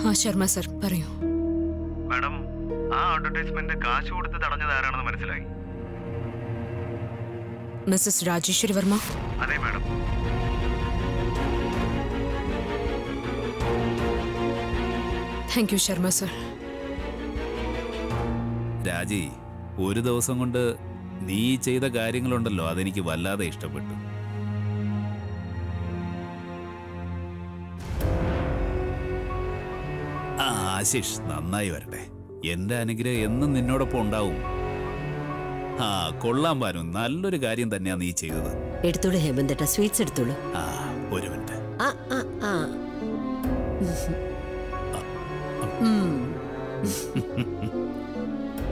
Sharma sir പറയൂ. Madam ആ advertisement കാശ് കൊടുത്ത് തടഞ്ഞത് ആരാണെന്ന് മനസ്സിലായി. മിസ്സസ് രാജേശ്വരി വർമ്മ? അതെ madam. Thank you Sharma sir. Raji ഒരു ദിവസം കൊണ്ട് നീ ചെയ്ത കാര്യങ്ങളുണ്ടല്ലോ അതെനിക്ക് വല്ലാതെ ഇഷ്ടപ്പെട്ടു. ആശിഷ് നന്നായി വരട്ടെ. എന്റെ അനുഗ്രഹം എന്നും നിന്നോടൊപ്പം ഉണ്ടാവും. ആ കൊള്ളാൻ പാനും നല്ലൊരു കാര്യം തന്നെയാ നീ ചെയ്തത്. എടുത്തോളൂ ഹേമന്തേട്ട സ്വീറ്റ്സ് എടുത്തോളൂ. ആ ഒരു മിനിറ്റ്.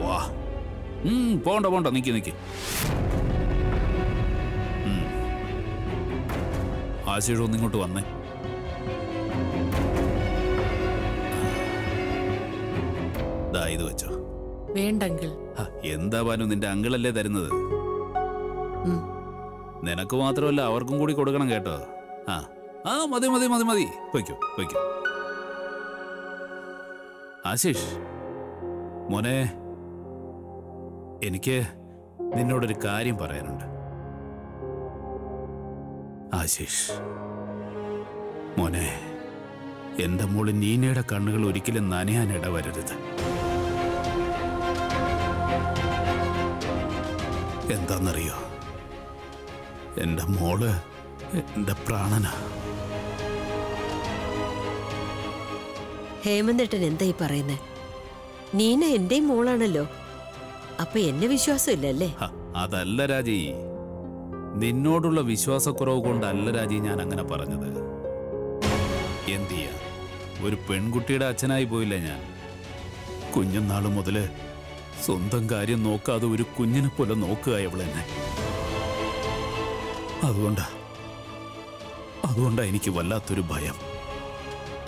വാ. പോണ്ട പോണ്ട. നിക്ക് നിക്ക്. ഒന്നിങ്ങോട്ട് വന്നേ. ദാ ഇത് വെച്ചോ. വേണ്ടെങ്കിൽ. എന്താ പാനു നിന്റെ അങ്കിളല്ലേ തരുന്നത്? നിനക്ക് മാത്രമല്ല അവർക്കും കൂടി കൊടുക്കണം കേട്ടോ. ആ ആ മതി മതി മതി മതി. പൊയ്ക്കോ പൊയ്ക്കോ. ആശിഷ് മോനെ എനിക്ക് നിന്നോടൊരു കാര്യം പറയാനുണ്ട്. ആശിഷ് മോനെ എന്റെ മോൾ നീനയുടെ കണ്ണുകൾ ഒരിക്കലും നനയാൻ ഇടവരരുത്. എന്താണെന്നറിയോ എന്റെ മോൾ എന്റെ പ്രാണനാ. ഹേമന്തേട്ടൻ എന്താ ഈ പറയുന്നേ? നീന എന്റെയും മോളാണല്ലോ. അപ്പൊ എന്നെ വിശ്വാസമില്ലല്ലേ? അതല്ല രാജി. നിന്നോടുള്ള വിശ്വാസക്കുറവ് കൊണ്ടല്ല രാജി ഞാൻ അങ്ങനെ പറഞ്ഞത്. എന്തിയ? ഒരു പെൺകുട്ടിയുടെ അച്ഛനായി പോയില്ല ഞാൻ? കുഞ്ഞുനാൾ മുതൽ സ്വന്തം കാര്യം നോക്കാതെ ഒരു കുഞ്ഞിനെ പോലെ നോക്കുക ഇവളെന്നെ അതുകൊണ്ടാ അതുകൊണ്ടാ എനിക്ക് വല്ലാത്തൊരു ഭയം.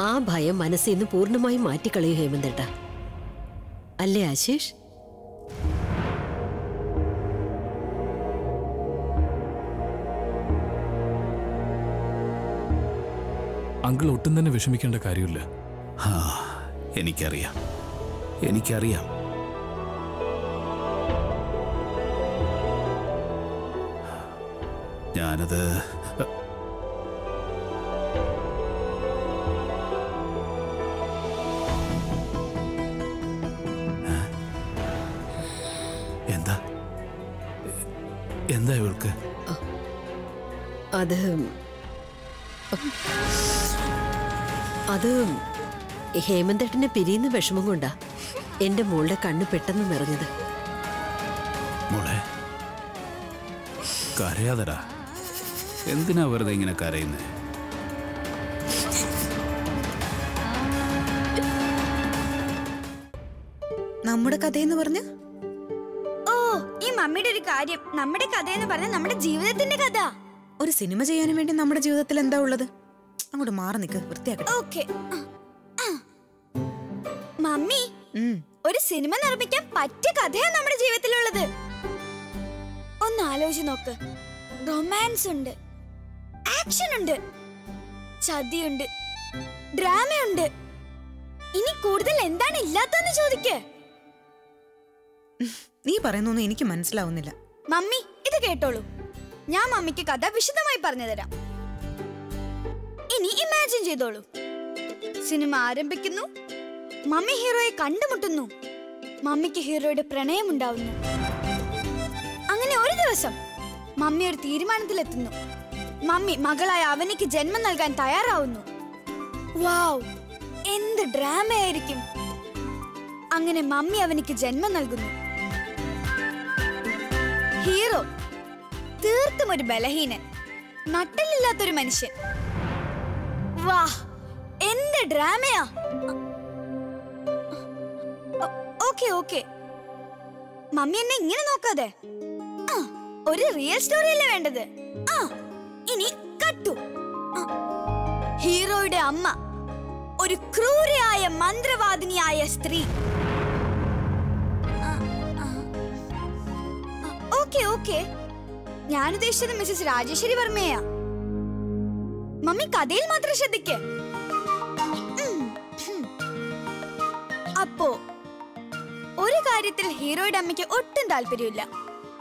ആ ഭയം മനസ്സിൽ നിന്ന് പൂർണമായും മാറ്റിക്കളയൂ ഹേമന്തേട്ട. അല്ലേ ആശിഷ്? അങ്കിൾ ഒട്ടും തന്നെ വിഷമിക്കേണ്ട കാര്യമില്ല. ആ എനിക്കറിയാം. എനിക്കറിയാം. ഞാനത് എന്താ? എന്താ ഇവൾക്ക്? അത് അത് ഹേമന്തേട്ടനെ പിരിയുന്ന വിഷമം കൊണ്ടാ എന്റെ മോളുടെ കണ്ണ് പെട്ടെന്ന് നിറഞ്ഞത്. മോളെ കരയാതടാ. എന്തിനാ വെറുതെ ഇങ്ങനെ കരയുന്നത് നമ്മുടെ കഥയെന്ന് പറഞ്ഞ്? ഓ ഈ മമ്മിയുടെ ഒരു കാര്യം. നമ്മുടെ കഥയെന്ന് പറഞ്ഞ നമ്മുടെ ജീവിതത്തിന്റെ കഥ. ഒരു സിനിമ ചെയ്യാനും വേണ്ടി നമ്മുടെ ജീവിതത്തിൽ എന്താ ഉള്ളത്? അങ്ങോട്ട് മാറി നിക്ക് വൃത്തിയാക്കട്ടെ. ഓക്കെ. മമ്മി ഒരു സിനിമ നിർമ്മിക്കാൻ പറ്റിയ കഥയാണ് നമ്മുടെ ജീവിതത്തിലുള്ളത്. ഒന്ന് ആലോചിച്ച് നോക്ക്. റൊമാൻസ് ഉണ്ട് ആക്ഷൻ ഉണ്ട് ചതിയുണ്ട്. ഡ്രാമയുണ്ട്. ഇനി കൂടുതൽ എന്താണ് ഇല്ലാത്തതെന്ന് ചോദിക്കേ. നീ പറയുന്നൊന്നും എനിക്ക് മനസ്സിലാവുന്നില്ല. മമ്മി ഇത് കേട്ടോളൂ. ഞാൻ മമ്മിക്ക് കഥ വിശദമായി പറഞ്ഞു തരാം. ഇനി ഇമാജിൻ ചെയ്തോളൂ. സിനിമ ആരംഭിക്കുന്നു. മമ്മി ഹീറോയെ കണ്ടുമുട്ടുന്നു. മമ്മിക്ക് ഹീറോയുടെ പ്രണയം ഉണ്ടാവുന്നു. അങ്ങനെ ഒരു ദിവസം മമ്മി ഒരു തീരുമാനത്തിലെത്തുന്നു. മമ്മി മകളായ അവനിക്ക് ജന്മം നൽകാൻ തയ്യാറാവുന്നു. എന്ത് ഡ്രാമയായിരിക്കും. അങ്ങനെ മമ്മി അവനിക്ക് ജന്മം നൽകുന്നു. ഹീറോ തീർത്തും ഒരു ബലഹീനൻ നട്ടലില്ലാത്തൊരു മനുഷ്യൻ. വാ എന്ത് ഡ്രാമയാ. Okay okay. മമ്മി എന്നെ ഇങ്ങനെ നോക്കാതെ. ഒരു റിയൽ സ്റ്റോറി അല്ലേ വേണ്ടത്? ആ, ഹീറോയുടെ അമ്മ ഒരു ക്രൂരയായ മന്ത്രവാദിനിയായ സ്ത്രീ. Okay okay. ഞാൻ ഉദ്ദേശിച്ചത് മിസ്സസ് രാജേശ്വരി വർമ്മയാ മമ്മി കഥയിൽ മാത്രം ശ്രദ്ധിക്ക. അപ്പോ ഒരു കാര്യത്തിൽ ഹീറോയുടെ അമ്മയ്ക്ക് ഒട്ടും താല്പര്യമില്ല.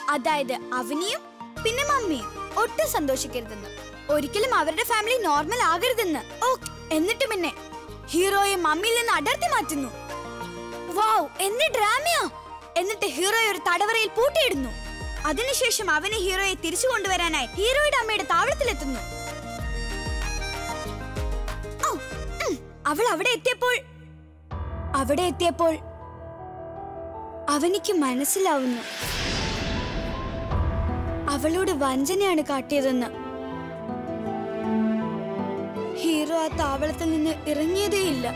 അതായത് അവനിയും പിന്നെ മമ്മിയും ഒട്ടും സന്തോഷിക്കരുതെന്ന്. ഒരിക്കലും അവരുടെ ഫാമിലി നോർമൽ ആകരുതെന്ന്. എന്നിട്ട് പിന്നെ ഹീറോയെ മമ്മിയിൽ നിന്ന് അടർത്തി മാറ്റുന്നു. വാവ് എന്ത് എന്നിട്ട് ഹീറോയെ ഒരു തടവറയിൽ പൂട്ടിയിടുന്നു. അതിനുശേഷം അവനെ ഹീറോയെ തിരിച്ചു കൊണ്ടുവരാനായി ഹീറോയുടെ അമ്മയുടെ താവളത്തിലെത്തുന്നു. അവൾ അവിടെ എത്തിയപ്പോൾ അവിടെ എത്തിയപ്പോൾ അവനിക്ക് മനസ്സിലാവുന്നു. അവളോട് വഞ്ചനയാണ് കാട്ടിയതെന്ന്. ഹീറോ ആ താവളത്തിൽ നിന്ന് ഇറങ്ങിയതേയില്ല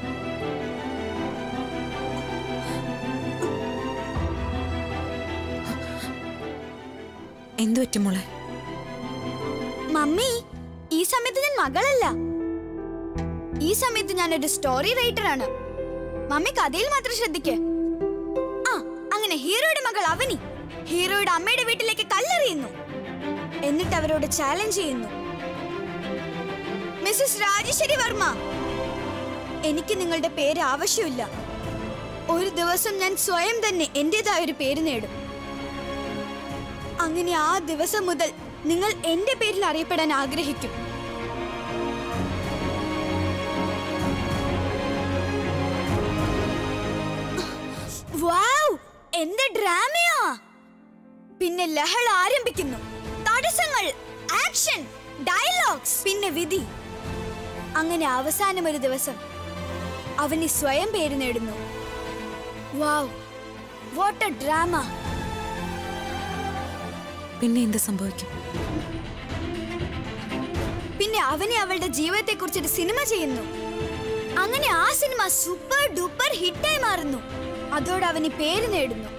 എന്തു പറ്റും മോളെ? മമ്മി ഈ സമയത്ത് ഞാൻ മകളല്ല. ഈ സമയത്ത് ഞാൻ ഒരു സ്റ്റോറി റൈറ്റർ ആണ്. മമ്മി കഥയിൽ മാത്രം ശ്രദ്ധിക്കേ. ആ അങ്ങനെ ഹീറോയുടെ മകൾ അവനി ഹീറോയുടെ അമ്മയുടെ വീട്ടിലേക്ക് കല്ലെറിയുന്നു. എന്നിട്ട് അവരോട് ചാലഞ്ച് ചെയ്യുന്നു. മിസ്സസ് രാജേശ്വരി വർമ്മ എനിക്ക് നിങ്ങളുടെ പേര് ആവശ്യമില്ല. ഒരു ദിവസം ഞാൻ സ്വയം തന്നെ എന്റേതായ ഒരു പേര് നേടും. അങ്ങനെ ആ ദിവസം മുതൽ നിങ്ങൾ എന്റെ പേരിൽ അറിയപ്പെടാൻ ആഗ്രഹിക്കും! എന്ത് ഡ്രാമയാ! പിന്നെ ലഹള ആരംഭിക്കുന്നു. തടസ്സങ്ങൾ ആക്ഷൻ ഡയലോഗ്സ് പിന്നെ വിധി. അങ്ങനെ അവസാനം ഒരു ദിവസം അവന് സ്വയം പേര് നേടുന്നു. വാവ് വാട്ട് എ ഡ്രാമ പിന്നെ എന്ത് സംഭവിക്കും? പിന്നെ അവനെ അവളുടെ ജീവിതത്തെ കുറിച്ചൊരു സിനിമ ചെയ്യുന്നു. അങ്ങനെ ആ സിനിമ സൂപ്പർ ഡൂപ്പർ ഹിറ്റായി മാറുന്നു. അതോടെ അവന് പേര് നേടുന്നു.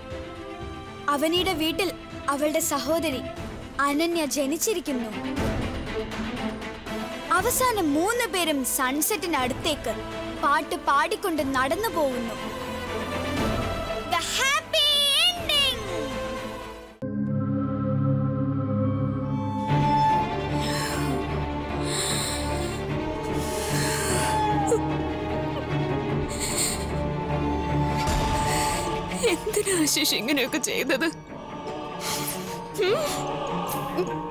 അവനിയുടെ വീട്ടിൽ അവളുടെ സഹോദരി അനന്യ ജനിച്ചിരിക്കുന്നു. അവസാനം മൂന്ന് പേരും സൺസെറ്റിന് അടുത്തേക്ക് പാട്ട് പാടിക്കൊണ്ട് നടന്നു പോകുന്നു! എന്തിനാ ആശിഷ് ഇങ്ങനെയൊക്കെ ചെയ്തത്? Thank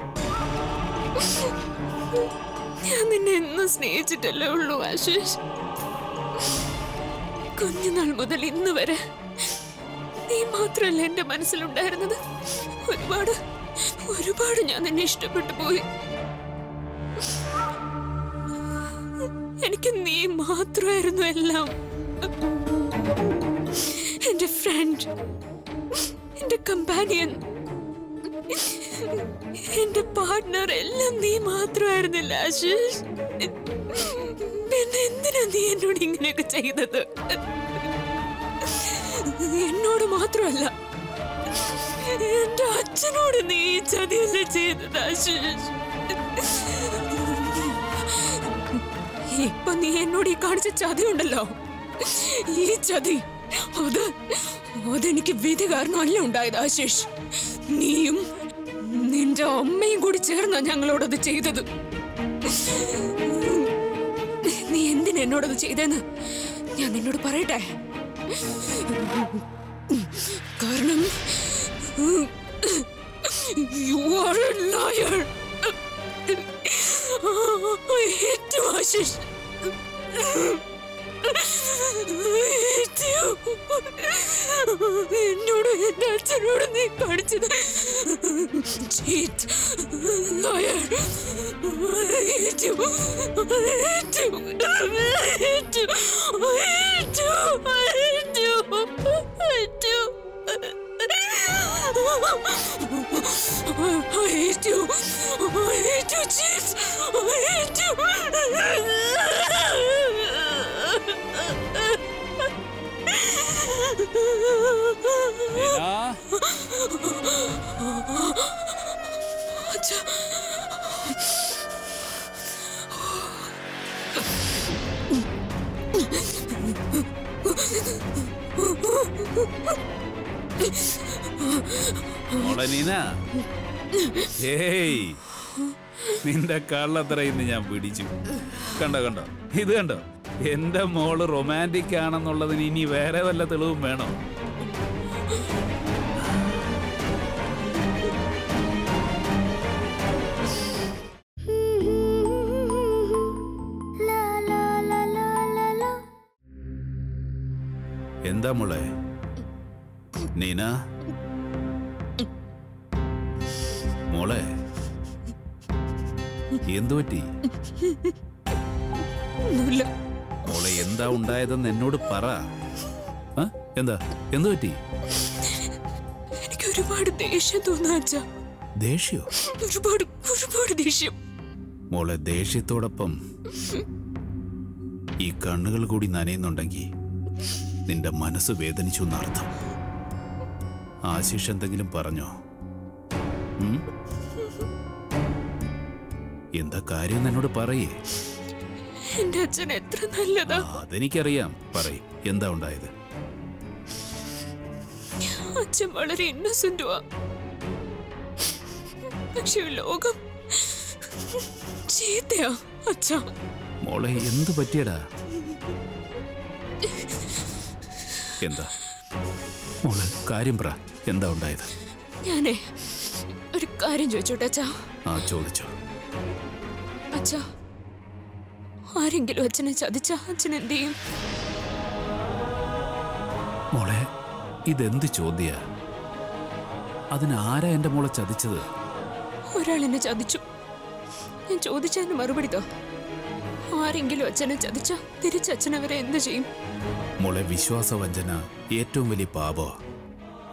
നിന്നെ എന്നും സ്നേഹിച്ചിട്ടല്ലേ ഉള്ളൂ ആശിഷ്. കുഞ്ഞുനാൾ മുതൽ ഇന്ന് വരെ നീ മാത്രമല്ല എന്റെ മനസ്സിലുണ്ടായിരുന്നത്. ഒരുപാട് ഒരുപാട് ഞാൻ നിന്നെ ഇഷ്ടപ്പെട്ടു പോയി. എനിക്ക് നീ മാത്രമായിരുന്നു എല്ലാം. എന്റെ ഫ്രണ്ട് എന്റെ കമ്പാനിയൻ എന്റെ പാർട്ട്ണർ എല്ലാം നീ മാത്രമായിരുന്നില്ല ആശിഷ്. പിന്നെ എന്തിനാ നീ എന്നോട് ഇങ്ങനെയൊക്കെ ചെയ്തത്? എന്നോട് മാത്രമല്ല എന്റെ അച്ഛനോട് നീ ചതിയല്ല ചെയ്തത് ആശിഷ്? ഇപ്പൊ നീ എന്നോട് ഈ കാണിച്ച ചതി ഉണ്ടല്ലോ. ഈ ചതി അത് അതെനിക്ക് വിധി കാരണമല്ല ഉണ്ടായത് ആശിഷ്. നീയും നിന്റെ അമ്മയും കൂടി ചേർന്നാ ഞങ്ങളോടത് ചെയ്തത്. നീ എന്തിനു എന്നോടത് ചെയ്തെന്ന്? ഞാൻ നിന്നോട് പറയട്ടെ. കാരണം യു ആർ എ ലയർ ഏറ്റവും ആശിഷ് എന്നോട് എന്റെ അച്ഛനോട് നീ കാണിച്ചത്. I hate you. I hate you, cheat. I hate you. ഏയ്. നിന്റെ കള്ളത്ര ഇന്ന് ഞാൻ പിടിച്ചു. കണ്ടോ കണ്ടോ? ഇത് കണ്ടോ? എന്റെ മോൾ റൊമാന്റിക് ആണെന്നുള്ളതിന് ഇനി വേറെ വല്ല തെളിവും വേണോ? എന്താ മോളെ? നീന? മോളെ? എന്തു പറ്റി ഒന്നുമില്ല. മോളെ എന്താ ഉണ്ടായതെന്ന് എന്നോട് പറ? എന്താ എന്തു പറ്റി? എനിക്ക് ഒരുപാട് ദേഷ്യം തോന്നാ അച്ഛ. ദേഷ്യോ? ഒരുപാട് ഒരുപാട് ദേഷ്യം. മോളെ ദേഷ്യത്തോടൊപ്പം ഈ കണ്ണുകൾ കൂടി നനയുന്നുണ്ടെങ്കിൽ നിന്റെ മനസ്സ് വേദനിച്ചു എന്നർത്ഥം ആശിഷ് എന്തെങ്കിലും പറഞ്ഞോ? എന്താ കാര്യം എന്നോട് പറയേ. എന്റെ അച്ഛൻ എത്ര നല്ലതാ. അതെനിക്കറിയാം. പറയും എന്താ ഉണ്ടായത്? അച്ഛൻ വളരെ ഇന്നസെന്റുവാ പക്ഷെ ലോകം ചീത്തയാ അച്ഛ. മോളെ എന്ത് പറ്റിയടാ? എന്താ? മോളെ കാര്യം പറ എന്താ ഉണ്ടായത്? ഞാനേ ഒരു കാര്യം ചോദിച്ചോട്ടെ അച്ഛാ. ആ ചോദിച്ചോ. അച്ഛാ ആരെങ്കിലും അച്ഛനെ ചതിച്ച അച്ഛൻ എന്ത് ചെയ്യും? മോളെ ഇതെന്ത് ചോദ്യ? അതിനാരാ എന്റെ മോളെ ചതിച്ചത്? ഒരാൾ എന്നെ ചതിച്ചു. ഞാൻ ചോദിച്ചതിന് മറുപടി തോ. ആരെങ്കിലും അച്ഛനെ ചതിച്ച തിരിച്ച് അച്ഛനവരെ എന്ത് ചെയ്യും? മോളെ വിശ്വാസവഞ്ചന ഏറ്റവും വലിയ പാപോ.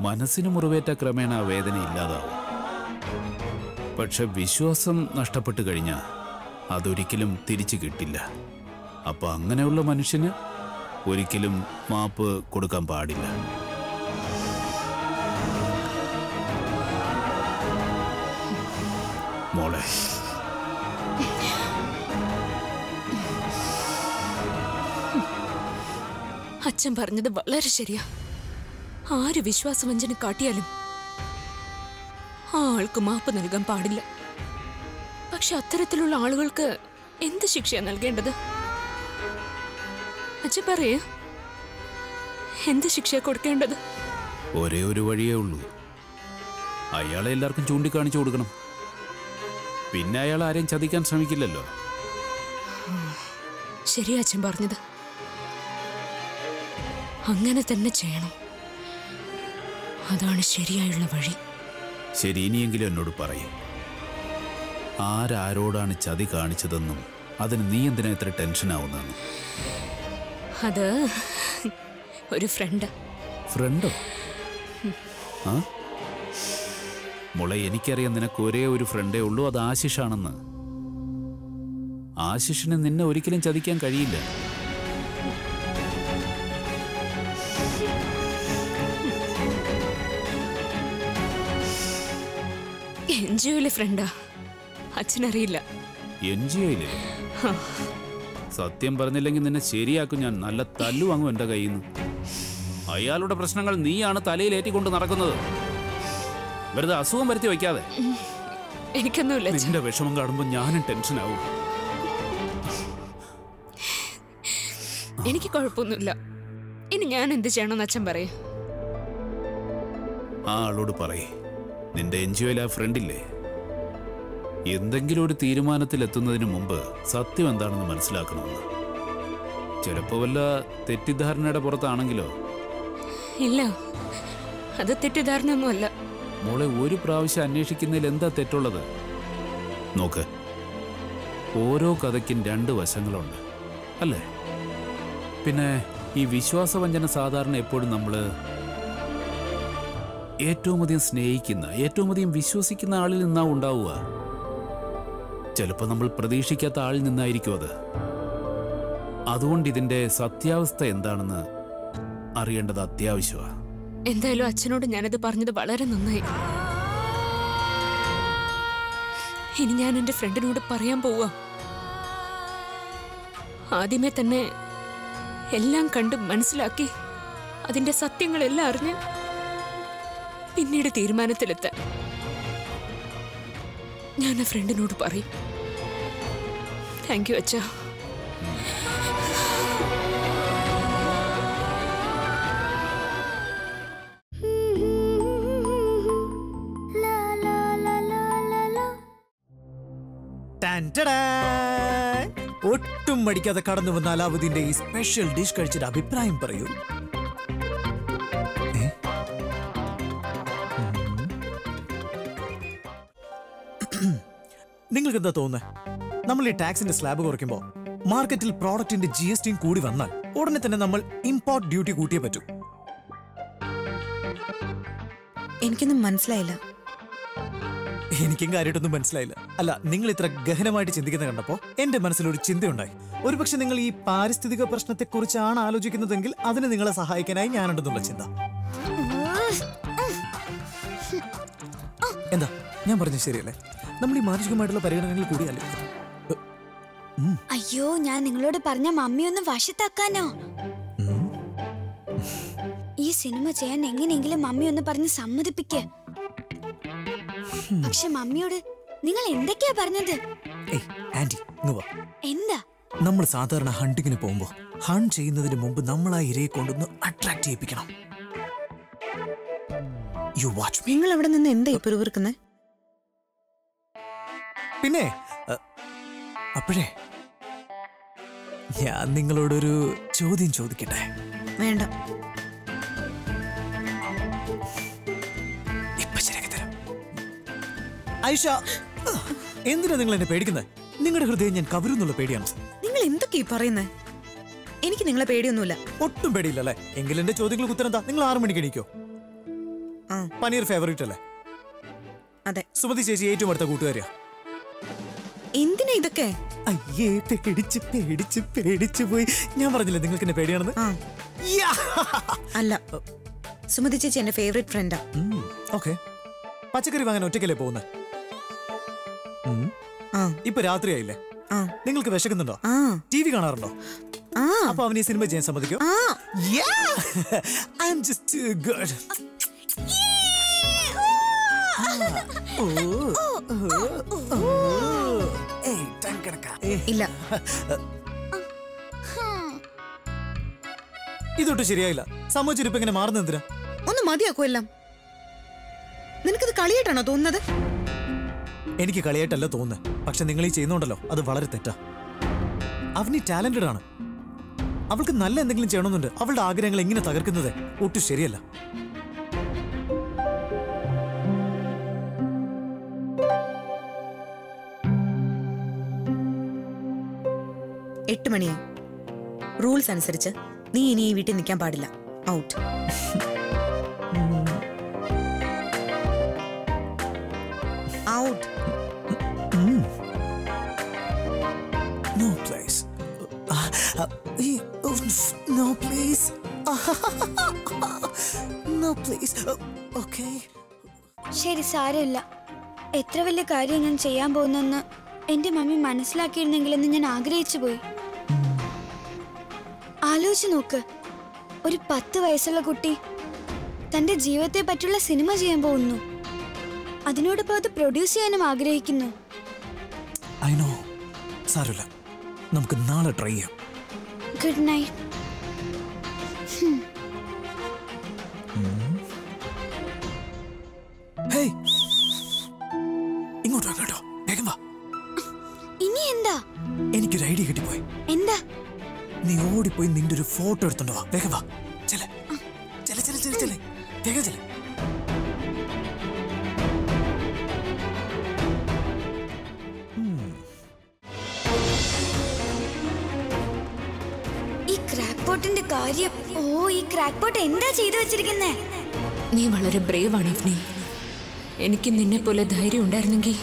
മനസ്സിന് മുറിവേറ്റ ക്രമേണ വേദന ഇല്ലാതാവും. പക്ഷെ വിശ്വാസം നഷ്ടപ്പെട്ടു കഴിഞ്ഞാൽ അതൊരിക്കലും തിരിച്ചു കിട്ടില്ല. അപ്പൊ അങ്ങനെയുള്ള മനുഷ്യന് ഒരിക്കലും മാപ്പ് കൊടുക്കാൻ പാടില്ല. മോളെ. അച്ഛൻ പറഞ്ഞത് വളരെ ശരിയാ. ആര് വിശ്വാസവഞ്ചന കാട്ടിയാലും ആ ആൾക്ക് മാപ്പ് നൽകാൻ പാടില്ല. പക്ഷെ അത്തരത്തിലുള്ള ആളുകൾക്ക് എന്ത് ശിക്ഷയാണ് നൽകേണ്ടത്? അച്ഛ പറയൂ. എന്ത് ശിക്ഷയാ കൊടുക്കേണ്ടത്? ഒരേ ഒരു വഴിയേ ഉള്ളൂ. അയാളെ എല്ലാവർക്കും ചൂണ്ടിക്കാണിച്ചു കൊടുക്കണം. പിന്നെ അയാൾ ആരെയും ചതിക്കാൻ ശ്രമിക്കില്ലല്ലോ. ശരി അച്ഛൻ പറഞ്ഞത്. അങ്ങനെ തന്നെ ചെയ്യണം. അതാണ് ശരിയായുള്ള വഴി. ശരി ഇനിയെങ്കിലും എന്നോട് പറയും. ആരാരോടാണ് ചതി കാണിച്ചതെന്നും അതിന് നീ എന്തിനാ ഇത്ര ടെൻഷനാവുന്നെന്നും അത് ഒരു ഫ്രണ്ട്. ഫ്രണ്ടോ? ആ? മോളെ എനിക്കറിയാം നിനക്ക് ഒരേ ഒരു ഫ്രണ്ടേ ഉള്ളൂ അത് ആശിഷാണെന്ന്. ആശിഷിന് നിന്നെ ഒരിക്കലും ചതിക്കാൻ കഴിയില്ല. ഫ്രണ്ടാ? അച്ഛനറിയില്ല. സത്യം പറഞ്ഞില്ലെങ്കിൽ നിന്നെ ശരിയാക്കും. ഞാൻ നല്ല തല്ലു വാങ്ങും എന്റെ കയ്യിൽ നിന്ന് അയാളുടെ പ്രശ്നങ്ങൾ നീയാണ് തലയിലേറ്റിക്കൊണ്ട് നടക്കുന്നത്. വെറുതെ അസുഖം വരുത്തി വയ്ക്കാതെ. എനിക്കൊന്നുമില്ല എന്റെ നിന്റെ വിഷമം കാണുമ്പോൾ ഞാനും ടെൻഷനാവും. എനിക്ക് കുഴപ്പമൊന്നുമില്ല. ഇനി ഞാൻ എന്ത് ചെയ്യണമെന്ന് അച്ഛൻ പറയും. ആ ആളോട് പറയേ. നിന്റെ എൻജിഒയിലെ ആ ഫ്രണ്ടില്ലേ എന്തെങ്കിലും ഒരു തീരുമാനത്തിൽ എത്തുന്നതിന് മുമ്പ് സത്യം എന്താണെന്ന് മനസ്സിലാക്കണമെന്ന്. ചിലപ്പോ വല്ല തെറ്റിദ്ധാരണയുടെ പുറത്താണെങ്കിലോ? ഇല്ല. അത് തെറ്റിദ്ധാരണയൊന്നുമല്ല. മോളെ ഒരു പ്രാവശ്യം അന്വേഷിക്കുന്നതിൽ എന്താ തെറ്റുള്ളത്? നോക്ക്. ഓരോ കഥയ്ക്കും രണ്ട് വശങ്ങളുണ്ട്. അല്ലേ? പിന്നെ ഈ വിശ്വാസവഞ്ചന സാധാരണ എപ്പോഴും നമ്മൾ ഏറ്റവും അധികം സ്നേഹിക്കുന്ന ഏറ്റവും അധികം വിശ്വസിക്കുന്ന ആളിൽ നിന്നാ ഉണ്ടാവുക. ചിലപ്പോൾ നമ്മൾ പ്രതീക്ഷിക്കാത്ത ആളിൽ നിന്നായിരിക്കും അത്. അതുകൊണ്ട് ഇതിന്റെ സത്യാവസ്ഥ എന്താണെന്ന് അറിയേണ്ടത് അത്യാവശ്യമാണ് എന്തായാലും അച്ഛനോട് ഞാനത് പറഞ്ഞത് വളരെ നന്നായി. ഇനി ഞാൻ എന്റെ ഫ്രണ്ടിനോട് പറയാൻ പോവാ. ആദ്യമേ തന്നെ എല്ലാം കണ്ട് മനസ്സിലാക്കി അതിന്റെ സത്യങ്ങളെല്ലാം അറിഞ്ഞ് പിന്നീട് തീരുമാനത്തിലെത്താൻ. ഞാൻ ആ ഫ്രണ്ടിനോട് പറയും. താങ്ക് യു അച്ഛ. ഒട്ടും മടിക്കാതെ കടന്നു വന്ന അലാവുദ്ദീന്റെ ഈ സ്പെഷ്യൽ ഡിഷ് കഴിച്ചിട്ട് അഭിപ്രായം പറയൂ. നിങ്ങൾക്ക് എന്താ തോന്നുന്നത് നമ്മൾ ഈ ടാക്സിന്റെ സ്ലാബ് കുറയ്ക്കുമ്പോൾ മാർക്കറ്റിൽ പ്രോഡക്റ്റിന്റെ ജി എസ് ടിയും കൂടി വന്നാൽ ഉടനെ തന്നെ നമ്മൾ ഇമ്പോർട്ട് ഡ്യൂട്ടി കൂട്ടിയേ പറ്റൂ. എനിക്കൊന്നും മനസ്സിലായില്ല. എനിക്കും കാര്യമായിട്ടൊന്നും മനസ്സിലായില്ല. അല്ല നിങ്ങൾ ഇത്ര ഗഹനമായിട്ട് ചിന്തിക്കുന്നത് കണ്ടപ്പോൾ എന്റെ മനസ്സിലൊരു ചിന്തയുണ്ടായി. ഒരുപക്ഷെ നിങ്ങൾ ഈ പാരിസ്ഥിതിക പ്രശ്നത്തെക്കുറിച്ചാണ് ആലോചിക്കുന്നതെങ്കിൽ അതിന് നിങ്ങളെ സഹായിക്കാനായി ഞാനുണ്ടെന്നുള്ള ചിന്ത. എന്താ? ഞാൻ പറഞ്ഞു ശരിയല്ലേ? നമ്മൾ ഈ മാനസികമായിട്ടുള്ള പരിഗണനകൾ കൂടിയല്ലേ അയ്യോ ഞാൻ നിങ്ങളോട് പറഞ്ഞ മമ്മിയൊന്നും ഒന്ന് വശത്താക്കാനോ? ഈ സിനിമ ചെയ്യാൻ എങ്ങനെയെങ്കിലും മമ്മി ഒന്ന് പറഞ്ഞ് സമ്മതിപ്പിക്ക. പക്ഷെ മമ്മിയോട് നിങ്ങൾ എന്തൊക്കെയാ പറഞ്ഞത്? ആന്റി എന്താ? നമ്മൾ സാധാരണ ഹണ്ടിങ്ങിന് പോകുമ്പോ ഹൺ ചെയ്യുന്നതിന് മുമ്പ് നമ്മൾ ആ ഇരയെ കൊണ്ടൊന്ന് അട്രാക്ട് ചെയ്യിപ്പിക്കണം. യു വാച്ച് നിങ്ങൾ അവിടെ നിന്ന് എന്താ ഇപ്പൊ പിന്നെ അപ്പോഴേ ഞാൻ നിങ്ങളോടൊരു ചോദ്യം ചോദിക്കട്ടെ? വേണ്ട. ഇപ്പൊ ശരിയാക്കി തരാം. ഐഷ എന്തിനാ നിങ്ങൾ എന്നെ പേടിക്കുന്നത്? നിങ്ങളുടെ ഹൃദയം ഞാൻ കവരുന്നുള്ള പേടിയാണ്. നിങ്ങൾ എന്തൊക്കെയാ ഈ പറയുന്നത് എനിക്ക് നിങ്ങളെ പേടിയൊന്നുമില്ല. ഒട്ടും പേടിയില്ലല്ലേ? എങ്കിൽ എന്റെ ചോദ്യങ്ങൾക്ക് ഉത്തരം എന്താ? നിങ്ങൾ ആറു മണിക്ക് എണീക്കോ. ആ. പനീർ ഫേവറേറ്റ് അല്ലേ? അതെ. സുമതി ചേച്ചി ഏറ്റവും അടുത്ത കൂട്ടുകാരിയാ. എന്തിനാ ഇതൊക്കെ? അയ്യേ പേടിച്ച് പേടിച്ച് പേടിച്ച് പോയി. ഞാൻ പറഞ്ഞില്ലേ നിങ്ങൾക്ക് എന്നെ പേടിയാണെന്ന്! അല്ല സുമതി ചേച്ചി എന്റെ ഫേവറേറ്റ് ഫ്രണ്ടാ ഓക്കെ. പച്ചക്കറി വാങ്ങാൻ ഒറ്റയ്ക്കല്ലേ പോകുന്നത് ഇപ്പൊ രാത്രിയായില്ലേ? ആ. നിങ്ങൾക്ക് വിശക്കുന്നുണ്ടോ? ആ. ടി വി കാണാറുണ്ടോ? ആ. അപ്പൊ അവൻ ഈ സിനിമ ചെയ്യാൻ സമ്മതിക്കും? ഐ എം ജസ്റ്റ് ഗുഡ് ഇല്ല. ഇതൊട്ട് ശരിയായില്ല. സമ്മതിച്ചിരിപ്പ് ഇങ്ങനെ മാറുന്ന എന്തിനാ? ഒന്ന് മതിയാക്കൂ എല്ലാം. നിനക്കിത് കളിയായിട്ടാണോ തോന്നുന്നത്? എനിക്ക് കളിയായിട്ടല്ല തോന്നുന്നത് പക്ഷെ നിങ്ങൾ ഈ ചെയ്യുന്നുണ്ടല്ലോ. അത് വളരെ തെറ്റാ. അവന് ടാലന്റഡ് ആണ്. അവൾക്ക് നല്ല എന്തെങ്കിലും ചെയ്യണമെന്നുണ്ട്. അവളുടെ ആഗ്രഹങ്ങൾ എങ്ങനെ തകർക്കുന്നത്? ഒട്ടും ശരിയല്ല. എട്ട് മണിയായി റൂൾസ് അനുസരിച്ച് നീ ഇനി ഈ വീട്ടിൽ നിൽക്കാൻ പാടില്ല. Out out no place no place no place okay ശരി സാരമില്ല. എത്ര വലിയ കാര്യം ഞാൻ ചെയ്യാൻ പോകുന്നെന്ന് എന്റെ മമ്മി മനസ്സിലാക്കിയിരുന്നെങ്കിലെന്ന് ഞാൻ ആഗ്രഹിച്ചു പോയി. ആലോചിച്ച് നോക്ക്. ഒരു പത്ത് വയസ്സുള്ള കുട്ടി തന്റെ ജീവിതത്തെ പറ്റിയുള്ള സിനിമ ചെയ്യാൻ പോകുന്നു. അതിനോടൊപ്പം അത് പ്രൊഡ്യൂസ് ചെയ്യാനും ആഗ്രഹിക്കുന്നു. സാരമില്ല. നമുക്ക് നാളെ ട്രൈ ചെയ്യാം. ഗുഡ് നൈറ്റ് ഇങ്ങോട്ട് വാ നീ ഓടിപ്പോയി നിന്റെ ഒരു ഫോട്ടോ എടുത്തോണ്ട് വാ. വേഗം വാ. ചെല ചെല ചെല ചെല ചെല വേഗം ചെല ഈ ക്രാക്ക് പോട്ടിന്റെ കാര്യം. ഓ ഈ ക്രാക്ക് പോട്ട് എന്താ ചെയ്തു വെച്ചിരിക്കുന്നേ? നീ വളരെ ബ്രേവ് ആണ് അവനെ എനിക്ക് നിന്നെ പോലെ ധൈര്യം ഉണ്ടായിരുന്നെങ്കിൽ